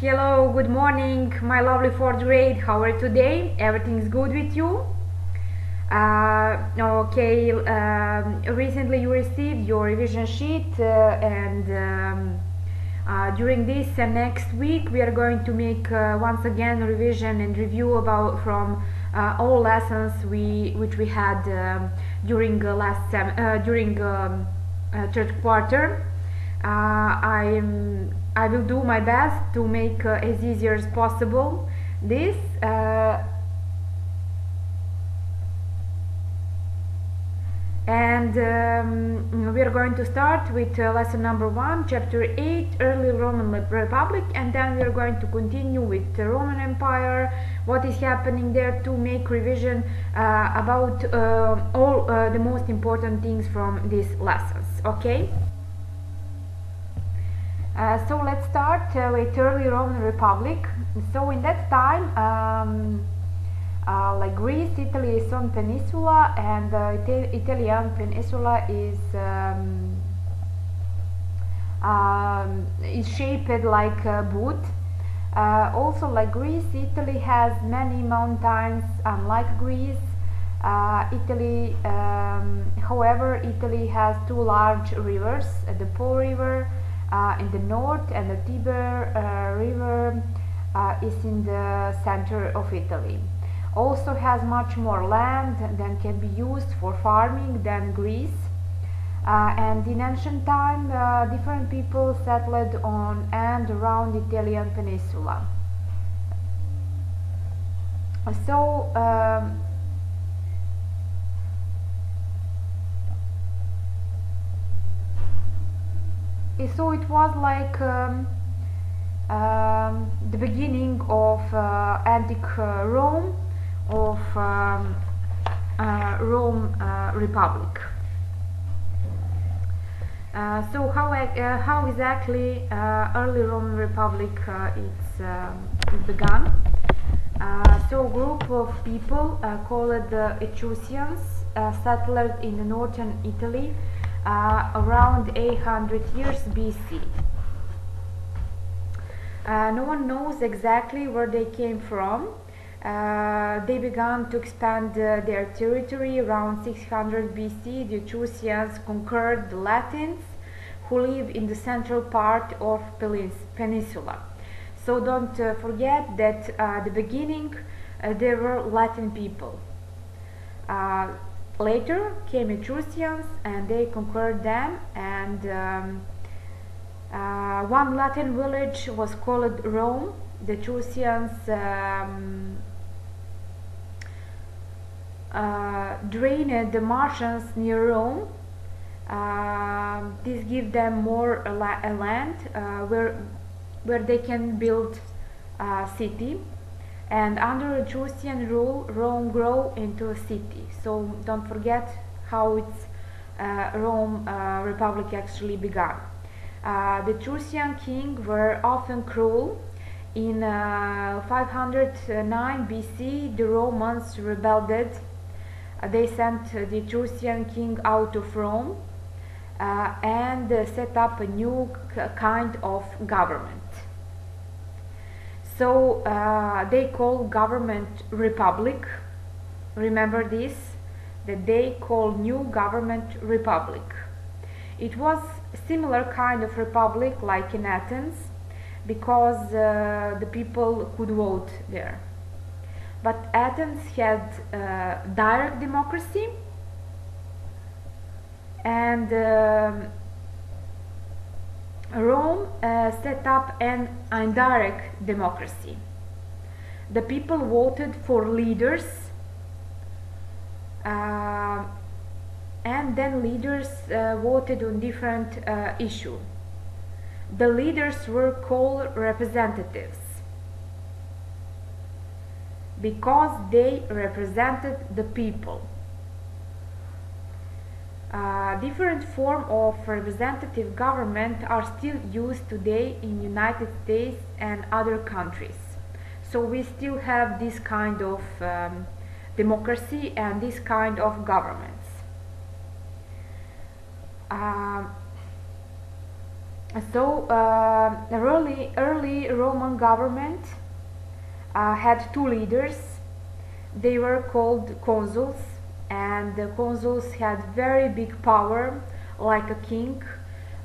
Hello, good morning, my lovely fourth grade. How are you today? Everything's good with you? Uh, okay, um, recently you received your revision sheet, uh, and um, uh, during this and next week we are going to make uh, once again revision and review about from uh, all lessons we which we had um, during uh, last sem during um, third quarter. I am I will do my best to make as easy as possible. This and um, we are going to start with uh, lesson number one chapter 8 early roman republic and then we are going to continue with the roman empire what is happening there to make revision uh, about uh, all uh, the most important things from these lessons okay uh, so let's start uh, with early roman republic so in that time um, uh, like Greece, Italy is on peninsula, and the Ita Italian peninsula is um, um, is shaped like a boot. Uh, also, like Greece, Italy has many mountains. Unlike Greece, uh, Italy, um, however, Italy has two large rivers: the Po River uh, in the north, and the Tiber uh, River uh, is in the center of Italy also has much more land than can be used for farming than Greece. Uh, and in ancient time, uh, different people settled on and around the Italian peninsula. So, um, so it was like um, um, the beginning of uh, antique uh, Rome of um, uh, Rome uh, Republic. So how, how exactly early Roman Republic it's, um, it began? so a group of people called the Etruscans settled in northern Italy around 800 years BC. no one knows exactly where they came from, uh, they began to expand uh, their territory around 600 BC. The Etruscans conquered the Latins who live in the central part of the peninsula. So don't uh, forget that at uh, the beginning uh, there were Latin people. Uh, later came Etruscans and they conquered them and um, one Latin village was called Rome. The Etruscans um, uh, drained the marshes near Rome. Uh, this gives them more la land uh, where where they can build a city. And under Etruscan rule, Rome grew into a city. So don't forget how its uh, Rome uh, Republic actually began. Uh, the Etruscan king were often cruel. In 509 BC, the Romans rebelled uh, they sent the Etruscan king out of Rome uh, and uh, set up a new kind of government. So they call government republic. Remember this? That they call new government republic. It was similar kind of republic like in Athens because uh, the people could vote there. But Athens had uh, direct democracy and um, Rome uh, set up an indirect democracy. The people voted for leaders uh, and then leaders uh, voted on different uh, issues. The leaders were called representatives because they represented the people. Uh, different form of representative government are still used today in United States and other countries. So we still have this kind of um, democracy and this kind of governments. Uh, so uh, early early Roman government uh, had two leaders. They were called consuls, and the consuls had very big power, like a king.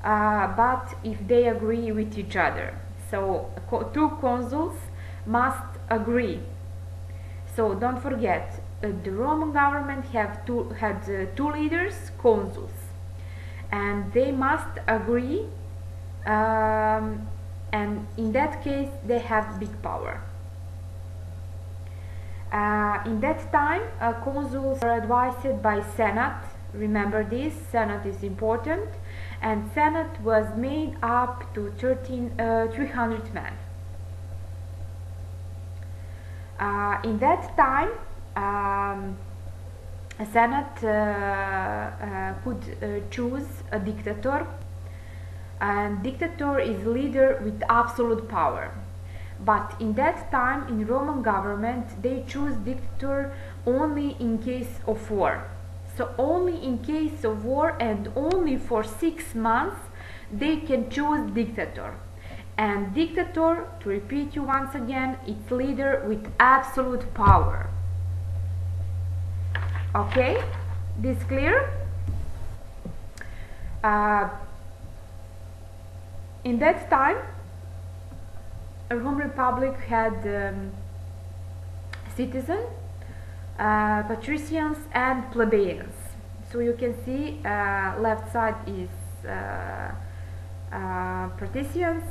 Uh, but if they agree with each other, so two consuls must agree. So don't forget, uh, the Roman government have two, had uh, two leaders, consuls, and they must agree. Um, and in that case, they have big power. Uh, in that time, uh, consuls were advised by Senate. Remember this, Senate is important. And Senate was made up to 13, uh, 300 men. Uh, in that time, um, a Senate uh, uh, could choose a dictator and dictator is leader with absolute power but in that time in Roman government they choose dictator only in case of war. So only in case of war and only for six months they can choose dictator. And dictator to repeat you once again it's leader with absolute power. Okay? This clear? Uh, in that time Roman Republic had um, citizen, uh, patricians and plebeians. So you can see uh, left side is uh, uh patricians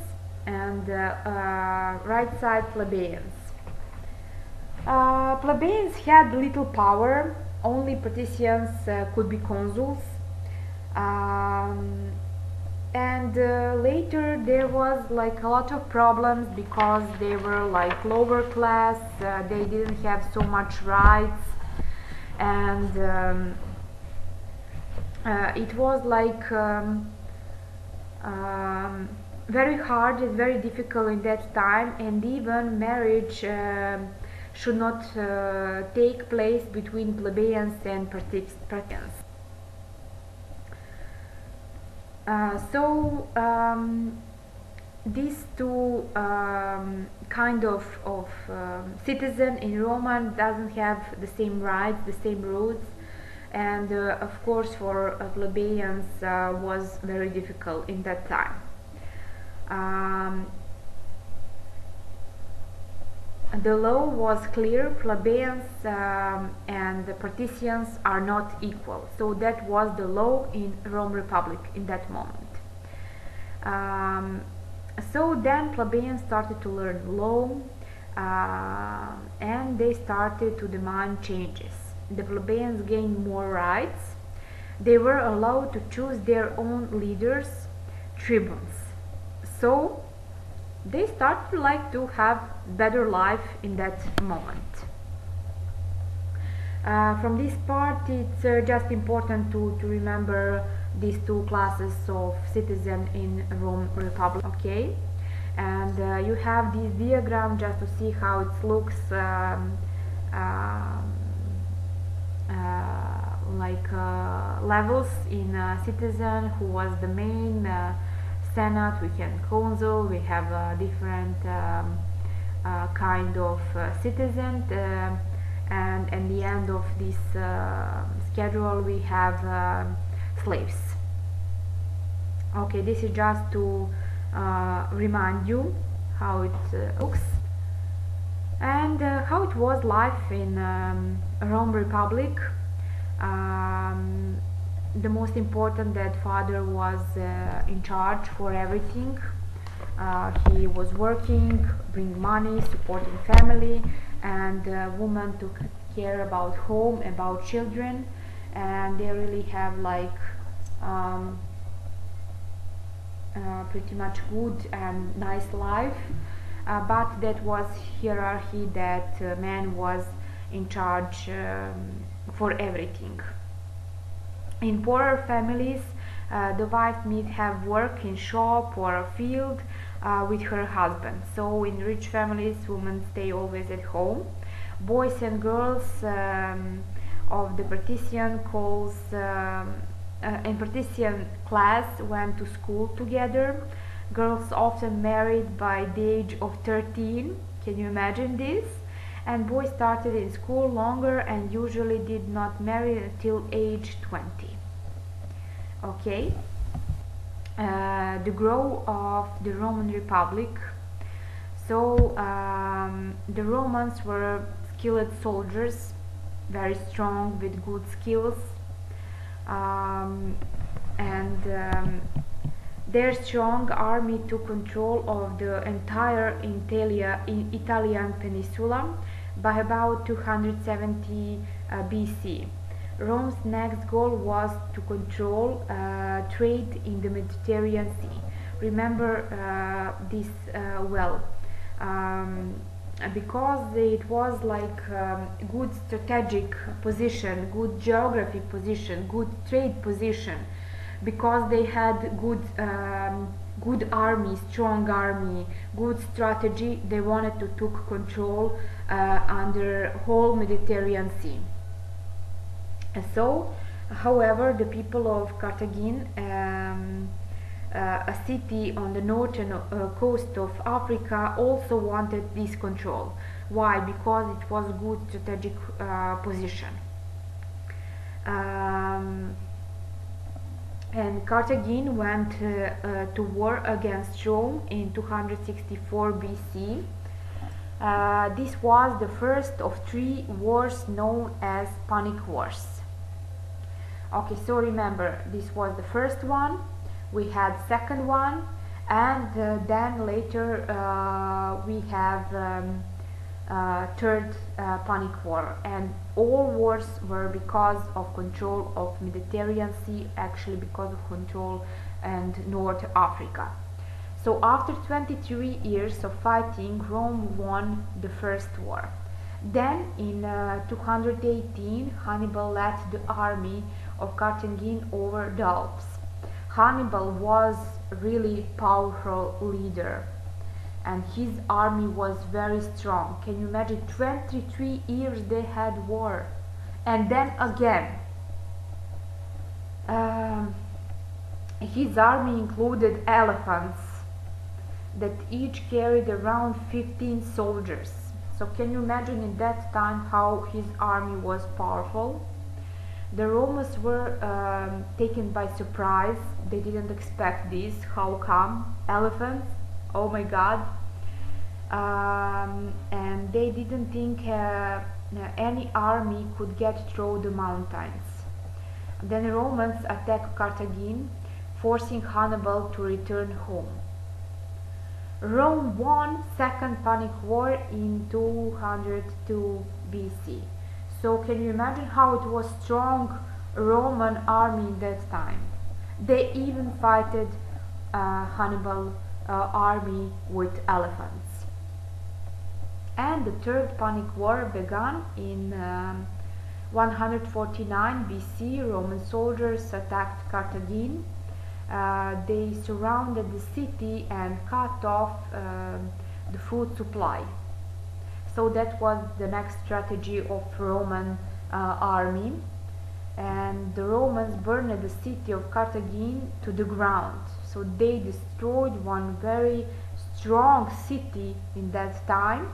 and uh, right side plebeians. plebeians had little power, only patricians could be consuls. Um, and uh, later there was like a lot of problems because they were like lower class uh, they didn't have so much rights. And um, uh, it was like um, um, very hard and very difficult in that time. And even marriage um, should not uh, take place between plebeians and patricians uh, so um, these two um, kind of, of um, citizen in Roman doesn't have the same rights, the same rules and uh, of course for uh, plebeians uh, was very difficult in that time. The law was clear, plebeians um, and the patricians are not equal. So that was the law in Rome Republic in that moment. Um, so then plebeians started to learn law uh, and they started to demand changes. The plebeians gained more rights. They were allowed to choose their own leaders, tribunes. So they start to like to have better life in that moment. Uh, from this part it's uh, just important to, to remember these two classes of citizen in Rome Republic okay and uh, you have this diagram just to see how it looks um, um uh, like uh, levels in citizen who was the main uh, senate, we can consul, we have a different um, uh, kind of uh, citizen uh, and at the end of this uh, schedule we have um, slaves. Okay, this is just to uh, remind you how it uh, looks and how it was life in um, Rome Republic. Um, the most important that father was uh, in charge for everything. Uh, he was working bring money supporting family and uh, woman took care about home about children and they really have like um, uh, pretty much good and nice life. Uh, but that was hierarchy that uh, man was in charge um, for everything in poorer families, uh, the wife might have work in shop or a field uh, with her husband. So in rich families, women stay always at home. Boys and girls um, of the patrician calls um, uh, in patrician class went to school together. Girls often married by the age of 13. Can you imagine this? And boys started in school longer and usually did not marry until age 20. Okay. Uh, the growth of the Roman Republic. So um, the Romans were skilled soldiers, very strong with good skills, um, and um, their strong army took control of the entire Italia, Italian peninsula by about 270 uh, BC. Rome's next goal was to control uh, trade in the Mediterranean Sea. Remember uh, this well. Um, because it was like um, good strategic position, good geography position, good trade position, because they had good um, good army, strong army, good strategy. They wanted to take control uh, under whole Mediterranean Sea. And so, however, the people of Carthagene, um, uh, a city on the northern uh, coast of Africa, also wanted this control. Why? Because it was a good strategic uh, position. Um, and Carthagene went uh, to war against Rome in 264 BC. Uh, this was the first of three wars known as Punic Wars okay so remember this was the first one we had second one and uh, then later we have um, uh, third uh, Punic war. And all wars were because of control of Mediterranean Sea actually because of control and North Africa. So after 23 years of fighting Rome won the first war. Then in uh, 218 Hannibal led the army of Carthagene over the Alps. Hannibal was really powerful leader and his army was very strong. Can you imagine 23 years they had war and then again um, his army included elephants that each carried around 15 soldiers. So can you imagine in that time how his army was powerful? The Romans were um, taken by surprise. They didn't expect this. How come? Elephants? Oh my god. Um, and they didn't think uh, any army could get through the mountains. Then the Romans attacked Carthagene, forcing Hannibal to return home. Rome won Second Punic War in 202 BC. So can you imagine how it was strong Roman army in that time? They even fighted uh, Hannibal uh, army with elephants. And the Third Punic War began in um, 149 BC. Roman soldiers attacked Carthagene. Uh, they surrounded the city and cut off um, the food supply. So that was the next strategy of Roman uh, army. And the Romans burned the city of Carthagene to the ground. So they destroyed one very strong city in that time.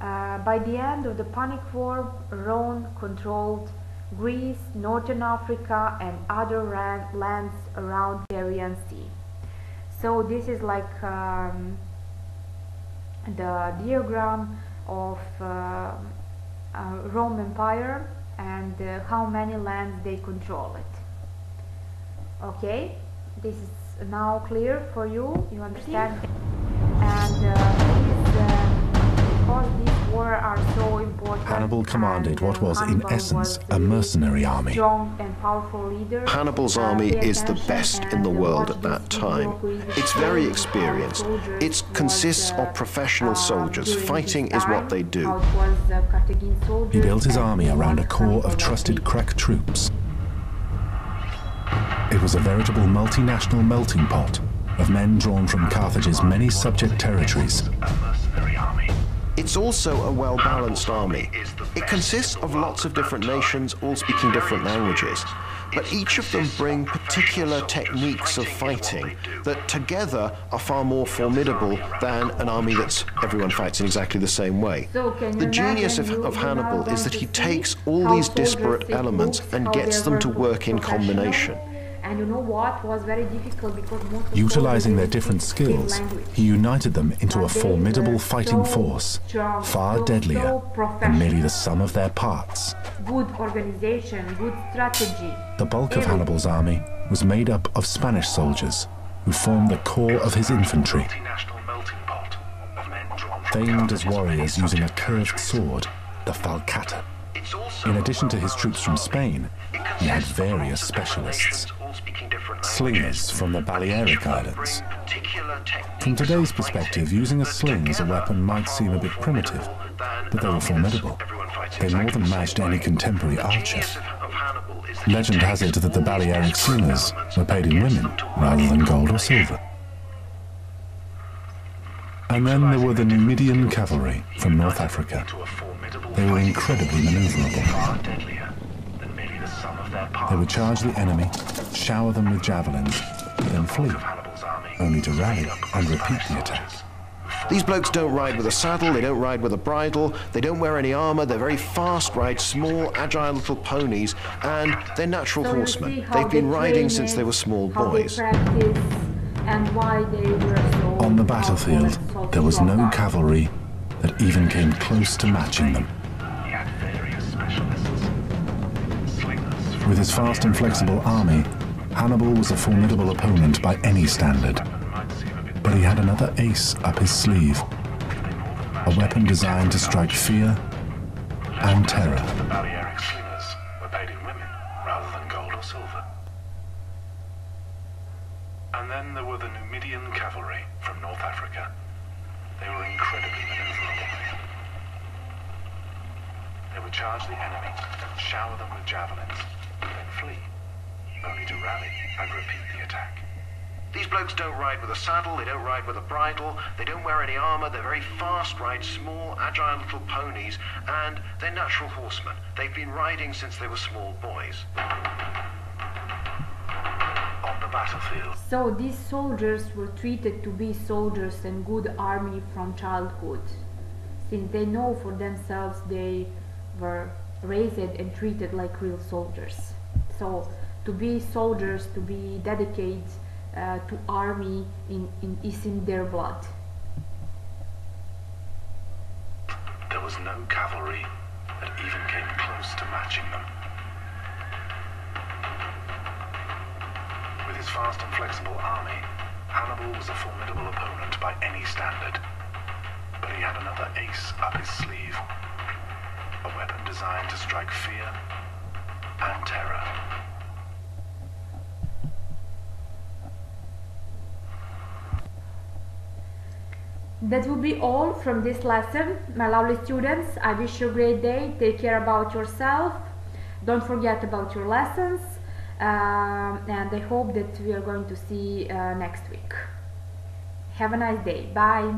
Uh, by the end of the Punic War, Rome controlled Greece, Northern Africa, and other lands around the Arian Sea. So this is like um, the diagram of uh, uh, Rome Empire and uh, how many lands they control it. Okay, this is now clear for you, you understand? And please so Hannibal commanded what was, in essence, a mercenary army. Hannibal's army is the best in the world at that time. It's very experienced. It consists of professional soldiers. Fighting is what they do. He built his army around a core of trusted crack troops. It was a veritable multinational melting pot of men drawn from Carthage's many subject territories. It's also a well-balanced army. It consists of lots of different nations, all speaking different languages. but each of them bring particular techniques of fighting that together are far more formidable than an army that's everyone fights in exactly the same way. So can you The genius of, of Hannibal is that he takes all these disparate elements and gets them to work in combination. And you know what was very difficult because most Utilizing soldiers their different skills, he united them into a But they formidable were fighting so force, strong, far so- deadlier so than merely the sum of their parts. Good organization, good strategy. The bulk of. Hannibal's army was made up of Spanish soldiers who formed the core of his infantry, multinational melting pot of men drawn from famed as warriors using a curved sword, the falcata. In addition to his troops from. Spain, he had various lots of different specialists. Nations, all speaking different Slingers from the Balearic Islands. bring particular techniques From today's perspective, using a sling as a weapon might seem a bit primitive, but they were formidable. They more than matched any contemporary archer. genius of- of Hannibal is that he Legend has it that the Balearic slingers were paid in women them to work rather than gold or silver. And then there were the Numidian cavalry from North Africa. Into a formidable They were incredibly maneuverable. far deadlier than merely the sum of their parts. They would charge the enemy, shower them with javelins, then flee, Hannibal's army only to rally up and repeat the attack. soldiers who fought These blokes don't ride with a saddle, they don't ride with a bridle, they don't wear any armour, they're very fast, ride small, agile little ponies, and they're natural So horsemen. They've been they riding since they were small boys. They practice, and why they were On the battlefield, there was no cavalry that even came close to matching them. He had various specialists. Slingers from With his fast and flexible army, Hannibal was a formidable opponent by any standard. But he had another ace up his sleeve, a weapon designed to strike fear and terror. The Balearic slingers were paid in women rather than gold or silver. And then there were the Numidian cavalry from North Africa. They were incredibly maneuverable. They would charge the enemy, shower them with javelins, then flee, only to rally and repeat the attack. These blokes don't ride with a saddle, they don't ride with a bridle, they don't wear any armour, they're very fast, ride small, agile little ponies, and they're natural horsemen. They've been riding since they were small boys. On the battlefield, So these soldiers were treated to be soldiers and good army from childhood, since they know for themselves they were raised and treated like real soldiers. So to be soldiers, to be dedicated uh, to army, in, in, is in their blood. there was no cavalry that even came close to matching them. With his fast and flexible army, Hannibal was a formidable opponent by any standard. But he had another ace up his sleeve. A weapon designed to strike fear and terror. That will be all from this lesson, my lovely students. I wish you a great day. Take care about yourself. Don't forget about your lessons. Um, and I hope that we are going to see uh, next week. Have a nice day. Bye.